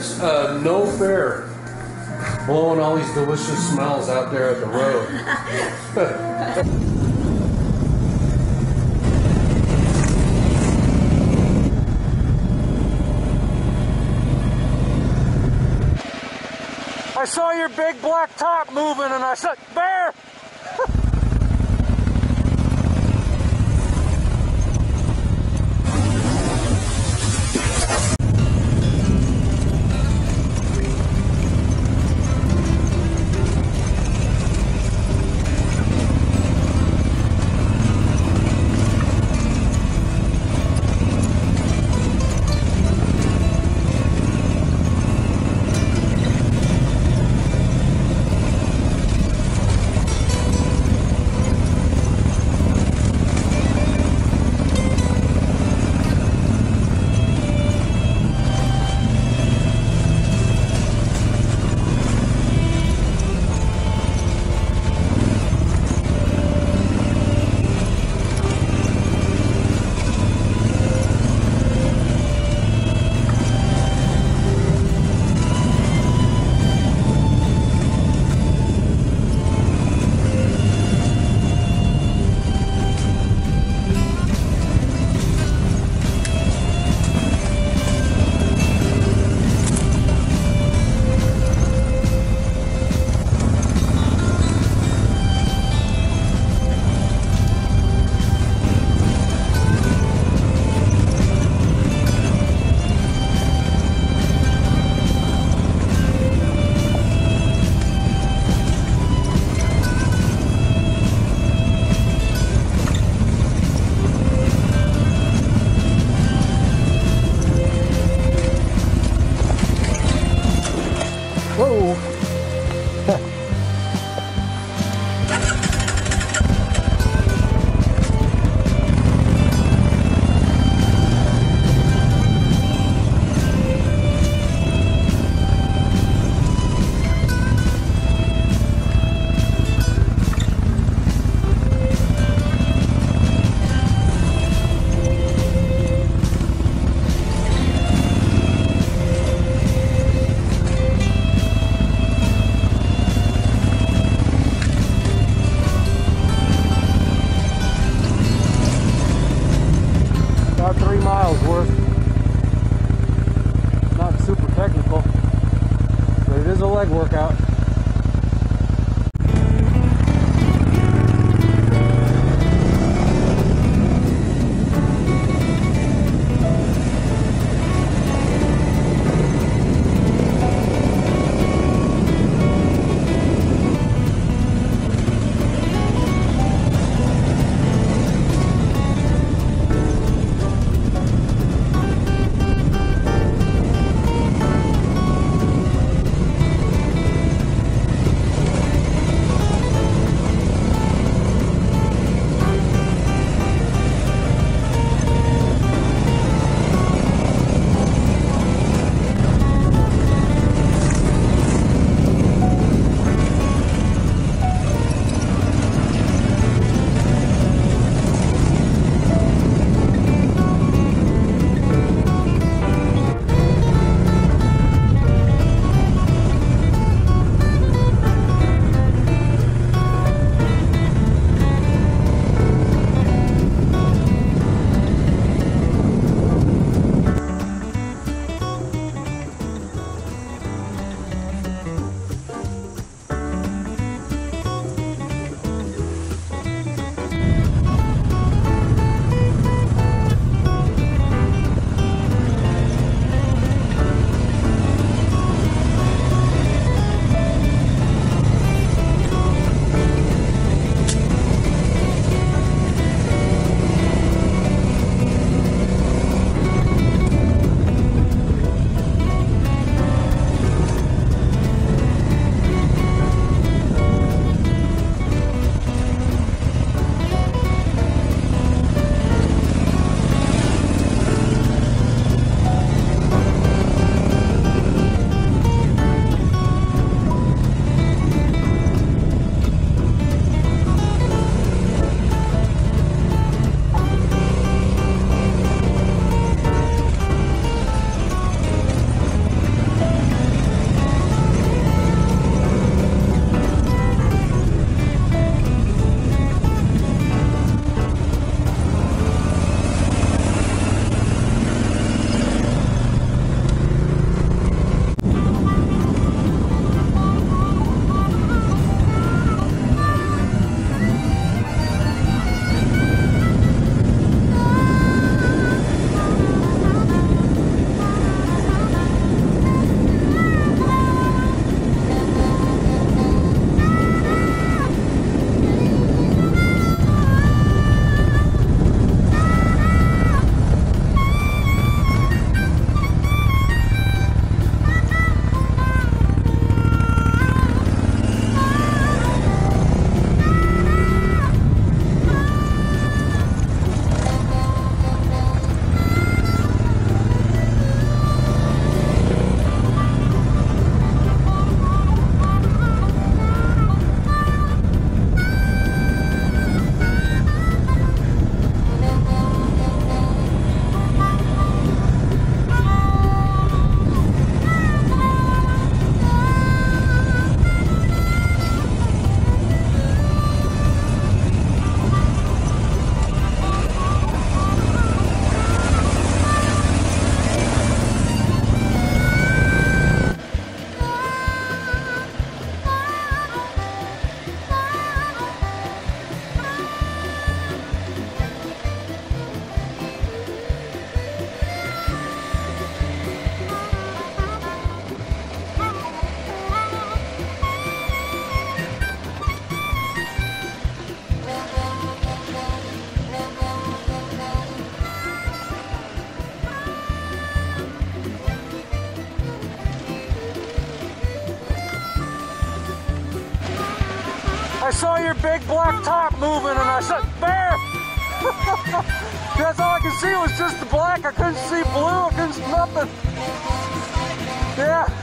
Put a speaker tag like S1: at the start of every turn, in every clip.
S1: Uh, no fair. Blowing all these delicious smells out there at the road. I saw your big black top moving and I said, Bear! Big black top moving and I said, Bear! That's all I could see was just the black. I couldn't see blue. I couldn't see nothing. Yeah.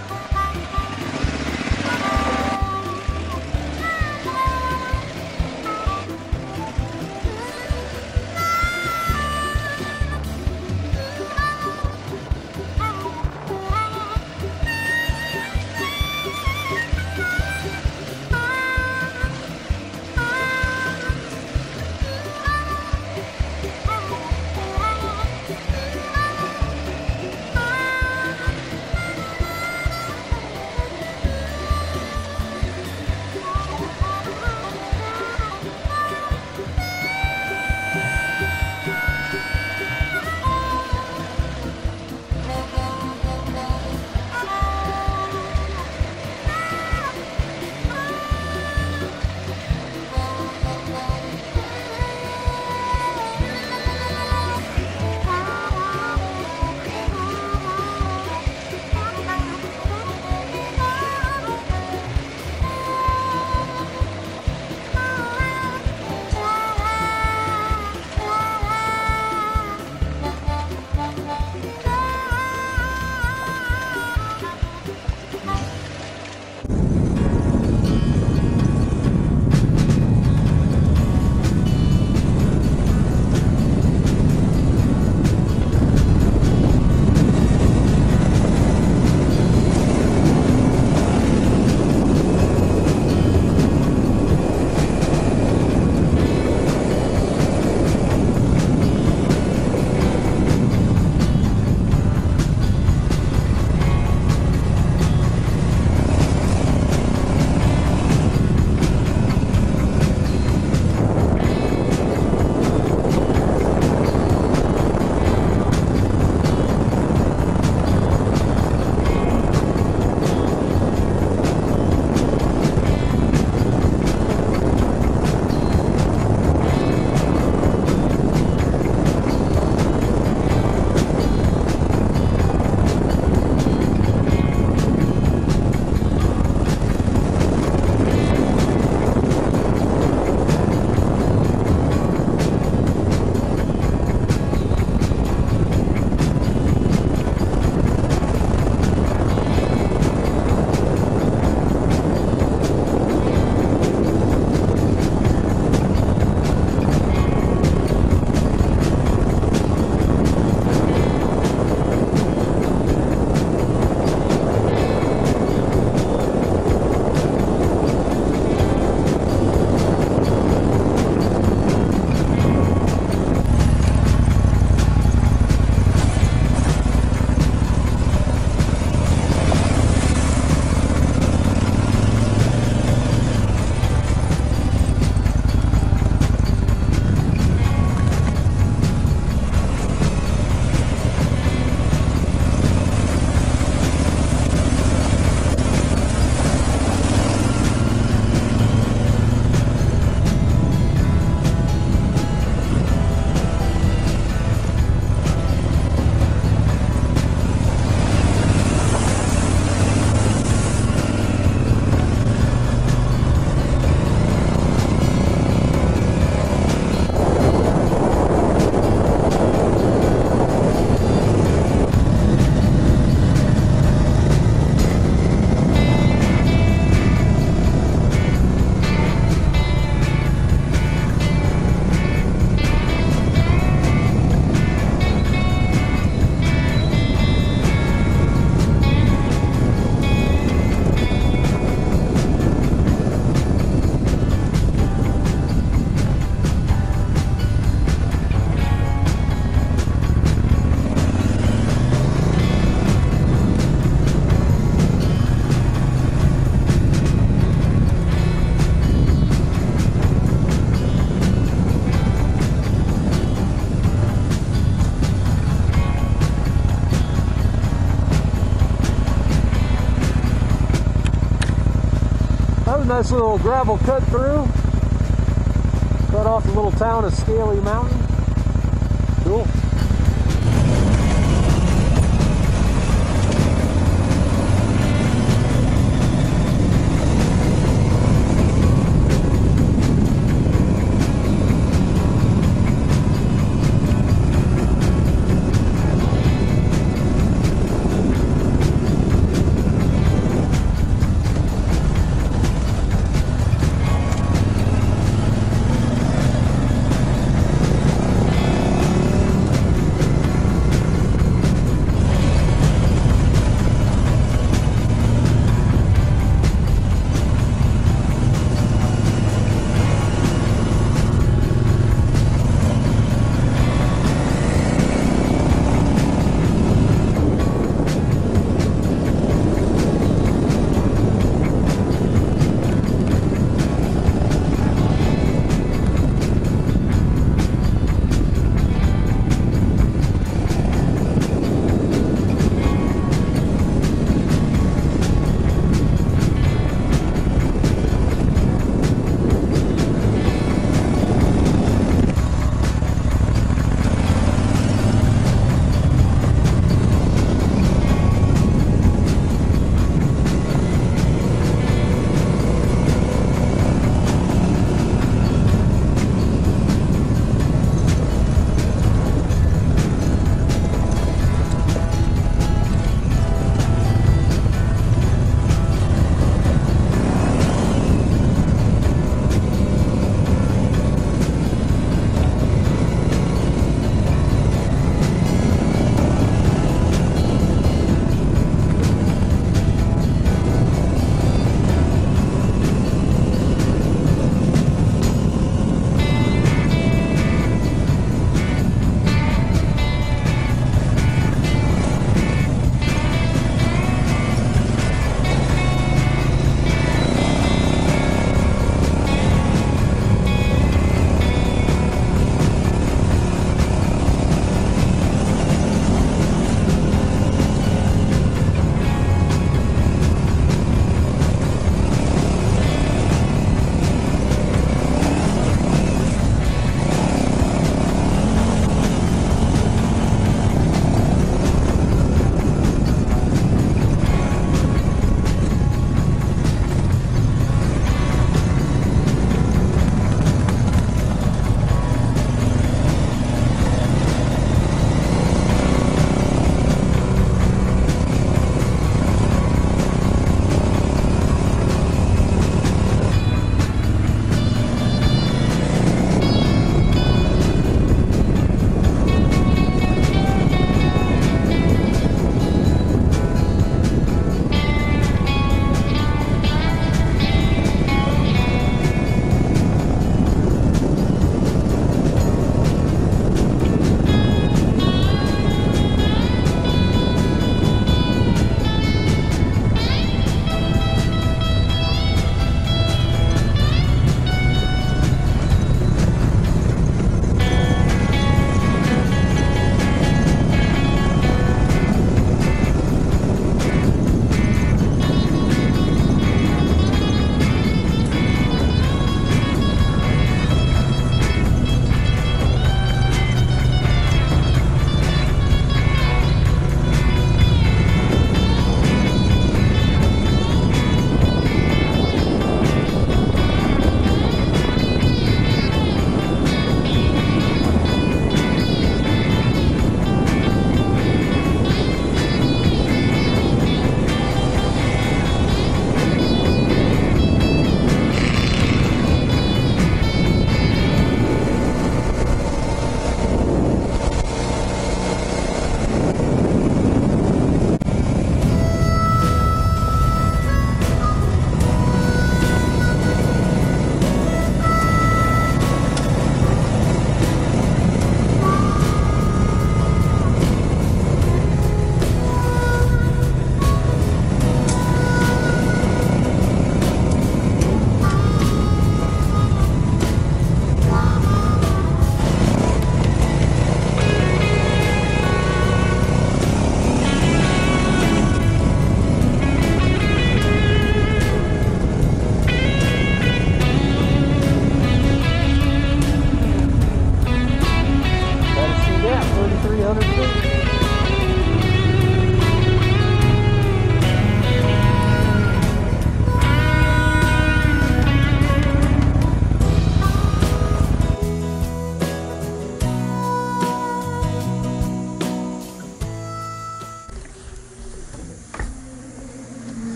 S1: Nice little gravel cut through. Cut off the little town of Scaly Mountain.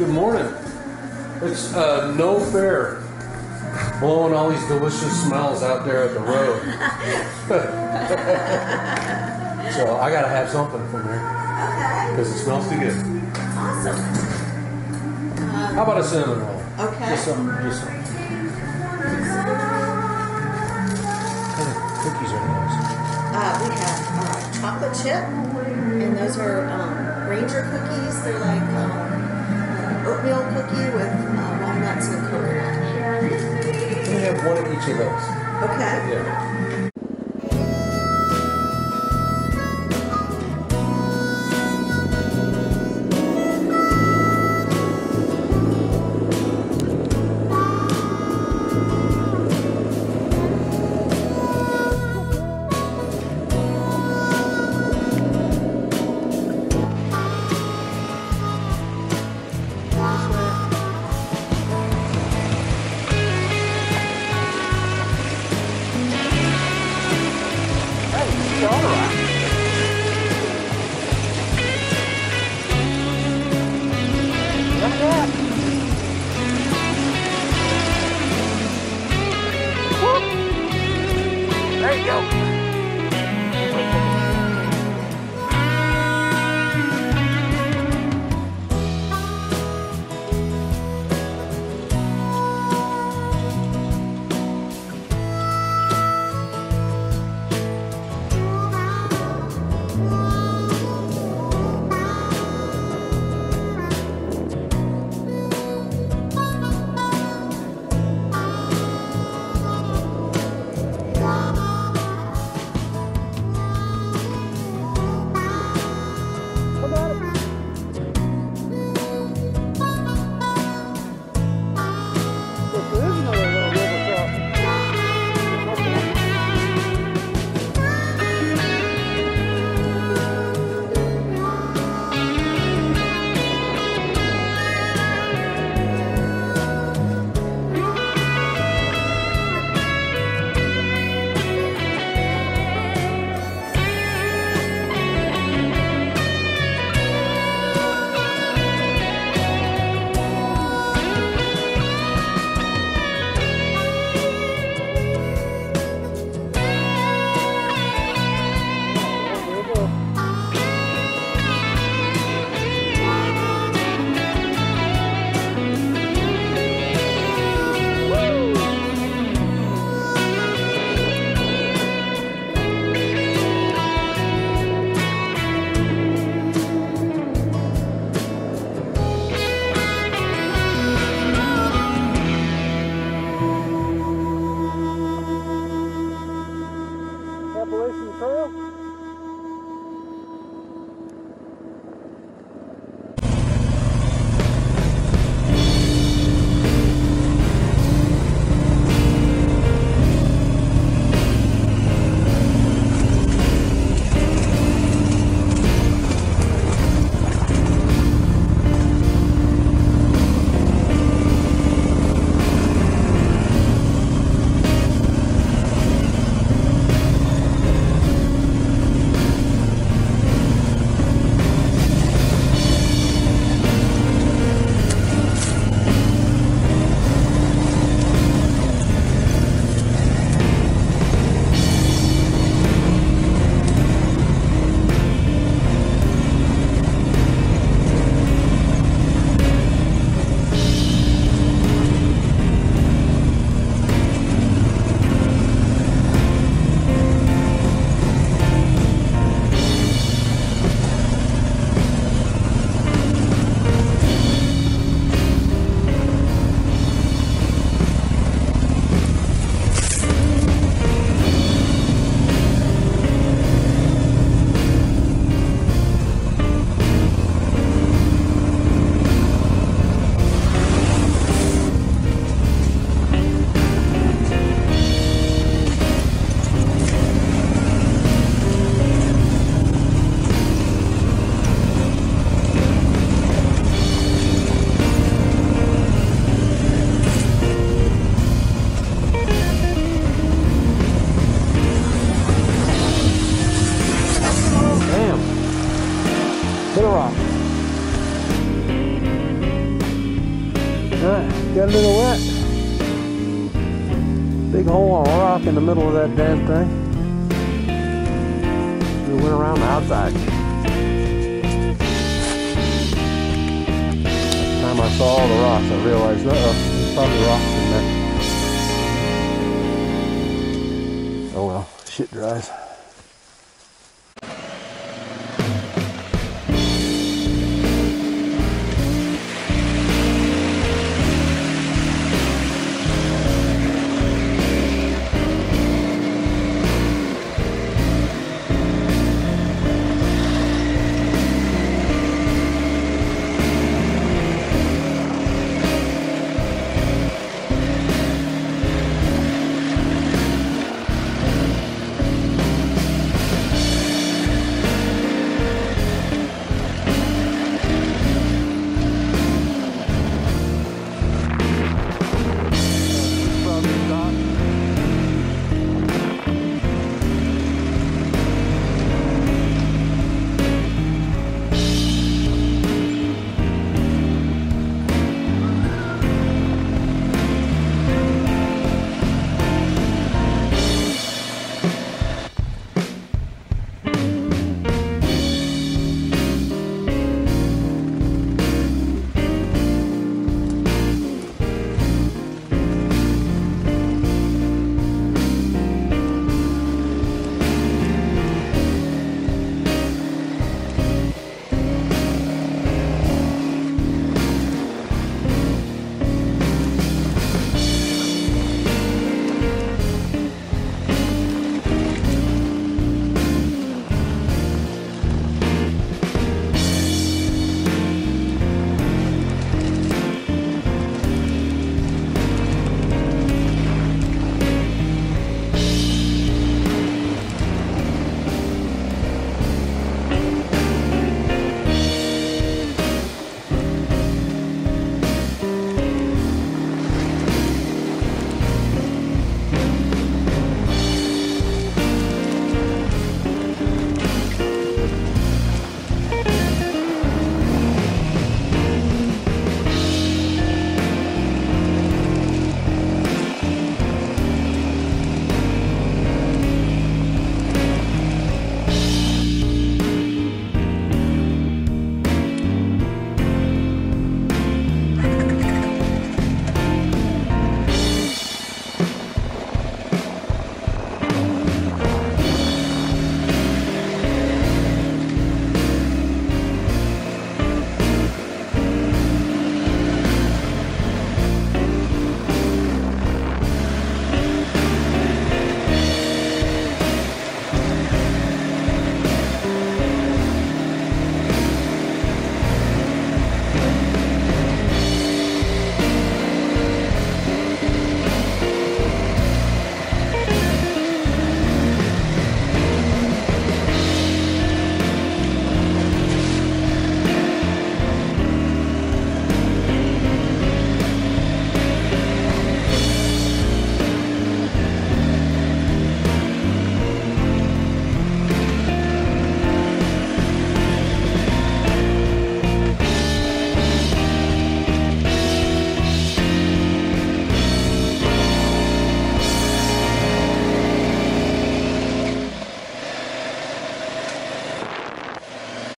S1: Good morning. It's uh, no fair blowing all these delicious smells out there at the road. so I gotta have something from there because it smells too good.
S2: awesome.
S1: How about a cinnamon roll?
S2: Okay.
S1: Just some, just some. Kind of cookies are those?
S2: Uh, we have uh, chocolate chip, and those are um, Ranger cookies. They're like um, oatmeal cookie with uh, walnuts and coconut.
S1: Let me have one of each of those.
S2: Okay.
S1: Yeah. Big hole on a rock in the middle of that damn thing. We went around the outside. time I saw all the rocks, I realized, uh oh, there's probably rocks in there. Oh well, shit dries.